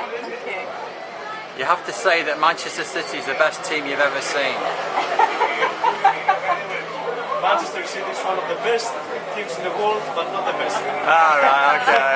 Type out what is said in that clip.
Thank you. You have to say that Manchester City is the best team you've ever seen. Manchester City is one of the best teams in the world, but not the best. All right, okay.